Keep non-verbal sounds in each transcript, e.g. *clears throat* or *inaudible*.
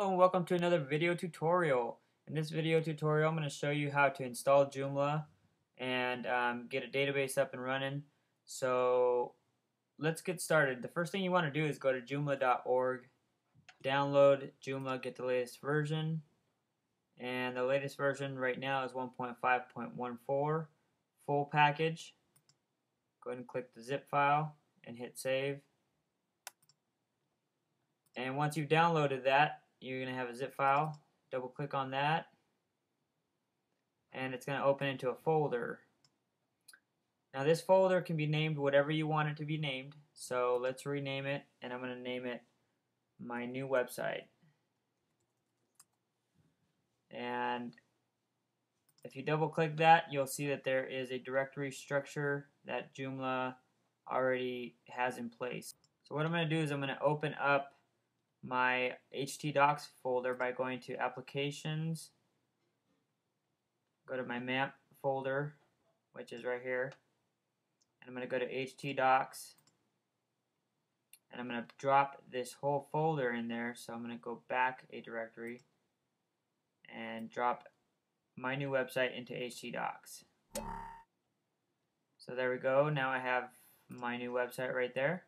Hello and welcome to another video tutorial. In this video tutorial I'm going to show you how to install Joomla and um, get a database up and running. So let's get started. The first thing you want to do is go to joomla.org, download Joomla, get the latest version. And the latest version right now is 1.5.14 full package. Go ahead and click the zip file and hit save. And once you've downloaded that, you're going to have a zip file. Double click on that. And it's going to open into a folder. Now this folder can be named whatever you want it to be named. So let's rename it. And I'm going to name it my new website. And if you double click that, you'll see that there is a directory structure that Joomla already has in place. So what I'm going to do is I'm going to open up my htdocs folder by going to applications. Go to my MAMP folder which is right here. And I'm going to go to htdocs and I'm going to drop this whole folder in there so I'm going to go back a directory and drop my new website into htdocs so there we go. Now I have my new website right there.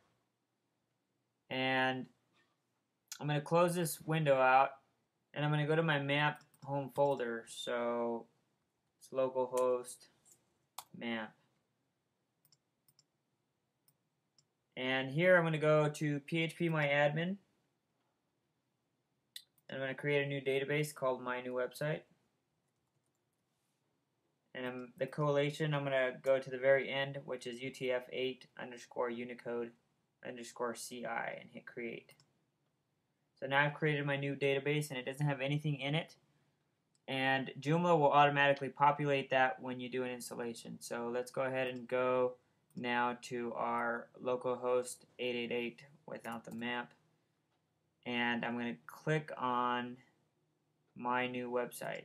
And I'm going to close this window out and I'm going to go to my MAMP home folder. So it's localhost MAMP. And here I'm going to go to phpMyAdmin. And I'm going to create a new database called my new website. And I'm, the collation, I'm going to go to the very end, which is UTF-8 underscore Unicode underscore CI and hit create. So now I've created my new database and it doesn't have anything in it. And Joomla will automatically populate that when you do an installation. So let's go ahead and go now to our localhost 888 without the MAMP. And I'm going to click on my new website.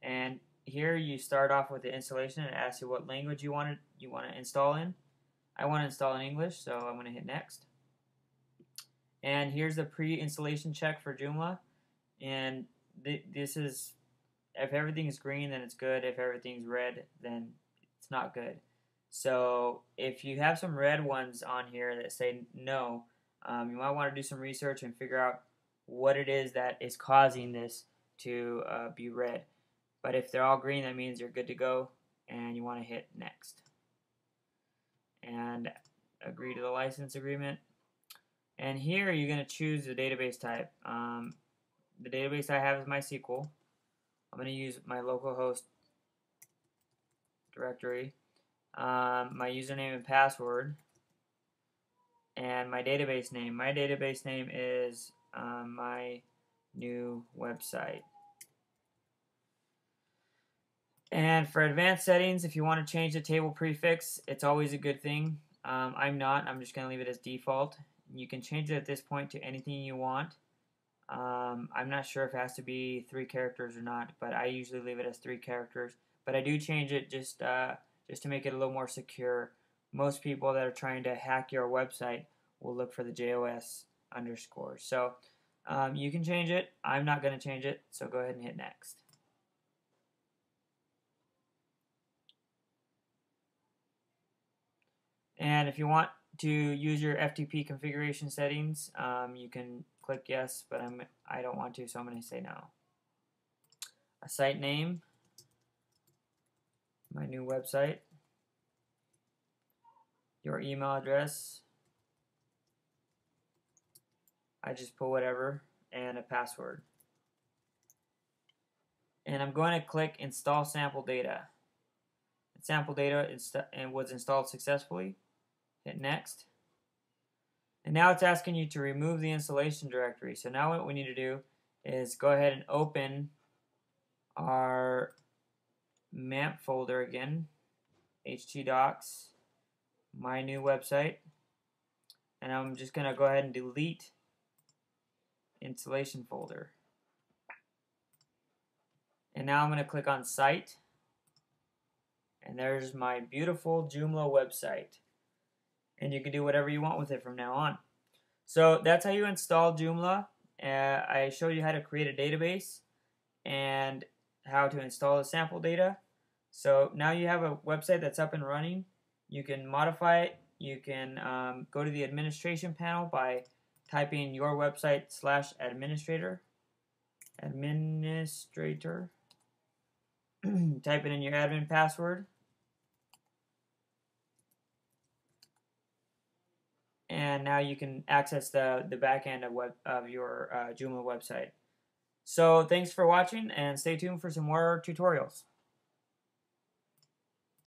And here you start off with the installation and asks you what language you want you want to install in. I want to install in English, so I'm going to hit next. And here's the pre-installation check for Joomla. And th this is, if everything's green, then it's good. If everything's red, then it's not good. So if you have some red ones on here that say no, um, you might want to do some research and figure out what it is that is causing this to uh, be red. But if they're all green, that means you're good to go and you want to hit next. And agree to the license agreement. And here you're going to choose the database type. Um, the database I have is MySQL. I'm going to use my localhost directory, um, my username and password, and my database name. My database name is um, my new website. And for advanced settings, if you want to change the table prefix, it's always a good thing. Um, I'm not. I'm just going to leave it as default. You can change it at this point to anything you want. Um, I'm not sure if it has to be three characters or not, but I usually leave it as three characters. But I do change it just uh, just to make it a little more secure. Most people that are trying to hack your website will look for the JOS underscore. So um, you can change it. I'm not going to change it, so go ahead and hit next. And if you want to use your FTP configuration settings, um, you can click yes, but I'm, I don't want to, so I'm going to say no. A site name, my new website, your email address, I just put whatever, and a password. And I'm going to click install sample data. Sample data inst was installed successfully. Hit next. And now it's asking you to remove the installation directory. So now what we need to do is go ahead and open our MAMP folder again, htdocs, my new website. And I'm just going to go ahead and delete installation folder. And now I'm going to click on site. And there's my beautiful Joomla website and you can do whatever you want with it from now on. So that's how you install Joomla uh, I showed you how to create a database and how to install the sample data. So now you have a website that's up and running. You can modify it. You can um, go to the administration panel by typing your website slash administrator. Administrator. *clears throat* Type it in your admin password. And now you can access the, the back end of, web, of your uh, Joomla website. So thanks for watching and stay tuned for some more tutorials.